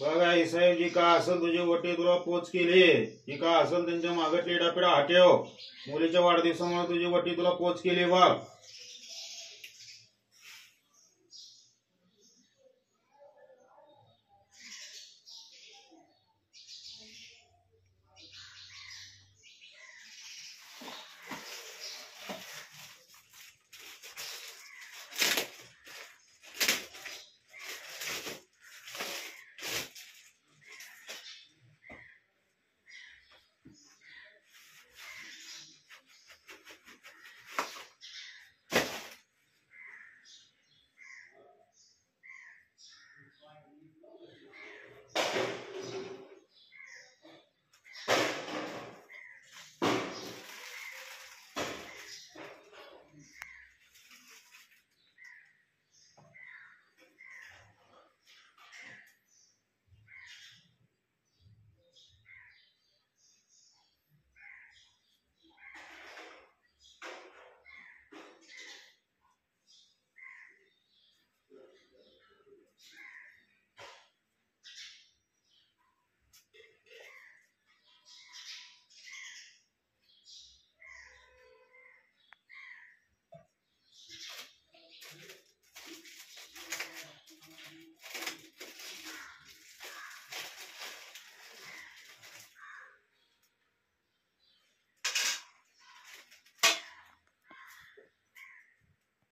बघा आई साहेब जी का असेल तुझी वटी तुला पोच केली. जी का असेल त्यांच्या मागे टेडापिडा हटेव. मुलीच्या वाढदिवसामुळे तुझी वटी तुला पोच केली बघ.